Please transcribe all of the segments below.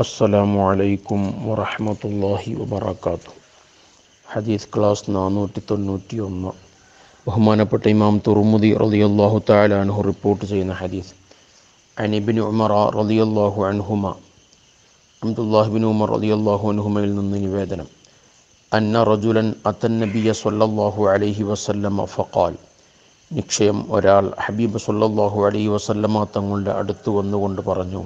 അസ്സലാമു അലൈക്കും വറഹ്മത്തുള്ളാഹി വബർക്കാത്തു ഹദീസ് ക്ലാസ് നാനൂറ്റി തൊണ്ണൂറ്റി ഒന്ന് ബഹുമാനപ്പെട്ട ഇമാം തുറുമുദി റളിയല്ലാഹു തആല അൻഹു റിപ്പോർട്ട് ചെയ്യുന്ന ഹദീസ്. അനിബിൻ ഉമർ റളിയല്ലാഹു അൻഹുമ. അബ്ദുല്ലാഹിബിൻ ഉമർ റളിയല്ലാഹു അൻഹുമയിൽ നിന്ന് നിവേദനം. അന്ന റജുലൻ അത്തൻ നബിയ സല്ലല്ലാഹു അലൈഹി വസല്ലമ ഫഖാൽ. നിക്ഷയം ഒരാൾ ഹബീബ് സല്ലല്ലാഹു അലൈഹി വസല്ലമ തങ്ങളുടെ അടുത്ത് വന്നുകൊണ്ട് പറഞ്ഞു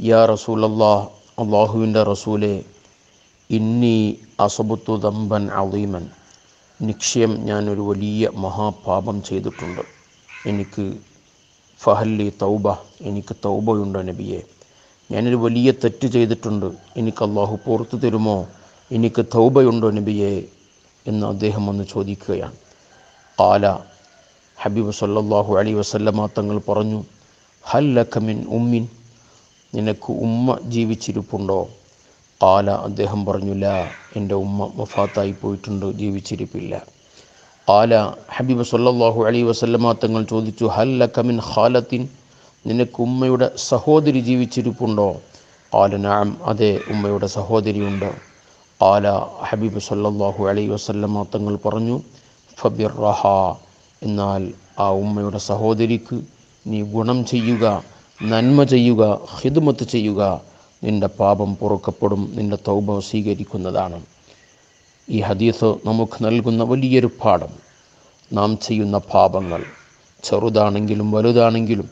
യാ റസൂലല്ലാ അള്ളാഹുവിന്റെ റസൂലെ ഇന്നി അസബുത്തു ദമ്പൻ അളീമൻ നിക്ഷയം ഞാനൊരു വലിയ മഹാപാപം ചെയ്തിട്ടുണ്ട്. എനിക്ക് ഫഹല്ലി തൗബ എനിക്ക് തൗബയുണ്ട് നബിയെ. ഞാനൊരു വലിയ തെറ്റ് ചെയ്തിട്ടുണ്ട്. എനിക്ക് അള്ളാഹു പുറത്തു തരുമോ? എനിക്ക് തൗബയുണ്ടോ നബിയെ? എന്ന് അദ്ദേഹം വന്ന് ചോദിക്കുകയാണ്. കാല ഹബീബ് സല്ലാഹു അലി വസല്ലമ തങ്ങൾ പറഞ്ഞു ഹല്ലഖമിൻ ഉമ്മിൻ നിനക്ക് ഉമ്മ ജീവിച്ചിരിപ്പുണ്ടോ? കാല അദ്ദേഹം പറഞ്ഞു ലാ എന്റെ ഉമ്മ വഫാത്തായി പോയിട്ടുണ്ട് ജീവിച്ചിരിപ്പില്ല. കാല ഹബീബ് സല്ലാഹു അലൈഹി വസല്ലമ തങ്ങൾ ചോദിച്ചു ഹല്ലക്കമിൻ ഖാലത്തിൻ? നിനക്ക് ഉമ്മയുടെ സഹോദരി ജീവിച്ചിരിപ്പുണ്ടോ? കാല നാം അതെ ഉമ്മയുടെ സഹോദരിയുണ്ട്. കാല ഹബീബ് സല്ലാഹു അലൈഹി വസല്ലമ തങ്ങൾ പറഞ്ഞു ഫബിർറഹ എന്നാൽ ആ ഉമ്മയുടെ സഹോദരിക്ക് നീ ഗുണം ചെയ്യുക. നന്മ ചെയ്യുക ഹിദ്മത്ത് ചെയ്യുക നിന്റെ പാപം പൊറുക്കപ്പെടും നിന്റെ തൗബ സ്വീകരിക്കുന്നതാണ്. ഈ ഹദീസ് നമുക്ക് നൽകുന്ന വലിയൊരു പാഠം. നാം ചെയ്യുന്ന പാപങ്ങൾ ചെറുതാണെങ്കിലും വലുതാണെങ്കിലും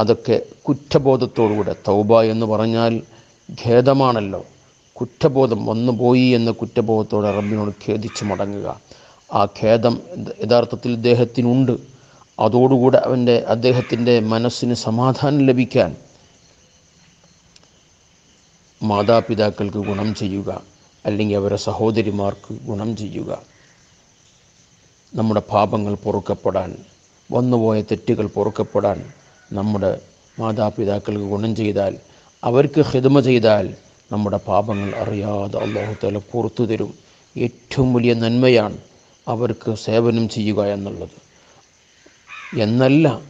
അതൊക്കെ കുറ്റബോധത്തോടുകൂടെ. തൗബ എന്ന് പറഞ്ഞാൽ ഖേദമാണല്ലോ. കുറ്റബോധം വന്നുപോയി എന്ന കുറ്റബോധത്തോടെ റബ്ബിനോട് ഖേദിച്ച് മടങ്ങുക. ആ ഖേദം യഥാർത്ഥത്തിൽ ഇദ്ദേഹത്തിനുണ്ട് അതോടുകൂടെ അവന്റെ അദ്ദേഹത്തിന്റെ മനസ്സിന് സമാധാനം ലഭിക്കാൻ മാതാപിതാക്കൾക്ക് ഗുണം ചെയ്യുക അല്ലെങ്കിൽ അവരെ സഹോദരിമാർക്ക് ഗുണം ചെയ്യുക. നമ്മുടെ പാപങ്ങൾ പൊറുക്കപ്പെടാൻ വന്നുപോയ തെറ്റുകൾ പൊറുക്കപ്പെടാൻ നമ്മുടെ മാതാപിതാക്കൾക്ക് ഗുണം ചെയ്താൽ അവർക്ക് ഹിതമ ചെയ്താൽ നമ്മുടെ പാപങ്ങൾ അറിയാതെ അള്ളാഹുത്തല പുറത്തു തരും ഏറ്റവും വലിയ നന്മയാണ് അവർക്ക് സേവനം ചെയ്യുക എന്നുള്ളത്. എന്നല്ല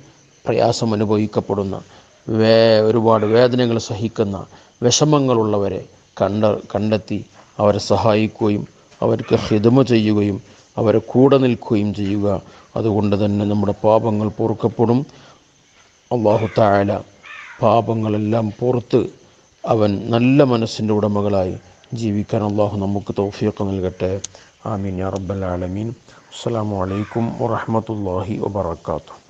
പ്രയാസം അനുഭവിക്കപ്പെടുന്ന വേ ഒരുപാട് വേദനകൾ സഹിക്കുന്ന വിഷമങ്ങളുള്ളവരെ കണ്ട കണ്ടെത്തി അവരെ സഹായിക്കുകയും അവർക്ക് ഹിതമ ചെയ്യുകയും അവരെ കൂടെ നിൽക്കുകയും ചെയ്യുക. അതുകൊണ്ട് തന്നെ നമ്മുടെ പാപങ്ങൾ പൊറുക്കപ്പെടും. അള്ളാഹു തായാല പാപങ്ങളെല്ലാം പുറത്ത് അവൻ നല്ല മനസ്സിന്റെ ഉടമകളായി ജീവിക്കാൻ അള്ളാഹു നമുക്ക് തൗഫീഖ് നൽകട്ടെ. آمين يا رب العالمين. السلام عليكم ورحمة الله وبركاته.